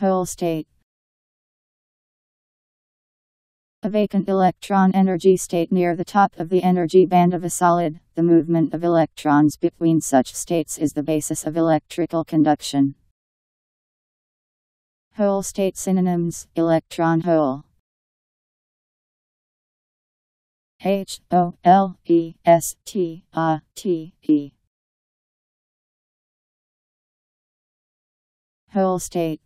Hole state A vacant electron energy state near the top of the energy band of a solid. The movement of electrons between such states is the basis of electrical conduction. Hole state synonyms Electron hole H O L E S T A T E Hole state